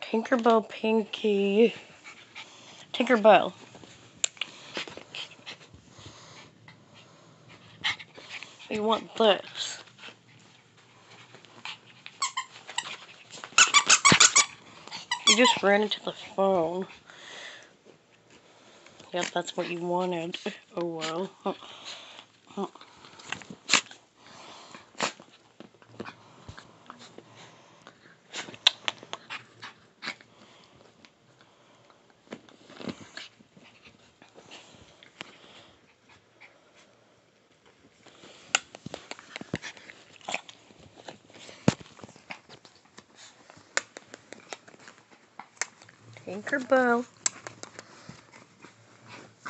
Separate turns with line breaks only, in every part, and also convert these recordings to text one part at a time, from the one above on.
Tinkerbell Pinky. Tinkerbell. We want this. You just ran into the phone. Yep, that's what you wanted. Oh well. Huh. Huh. Tinkerbell.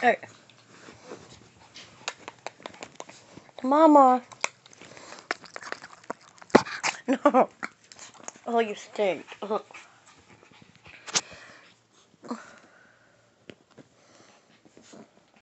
Hey. Mama. No. Oh, you stink. Uh-huh.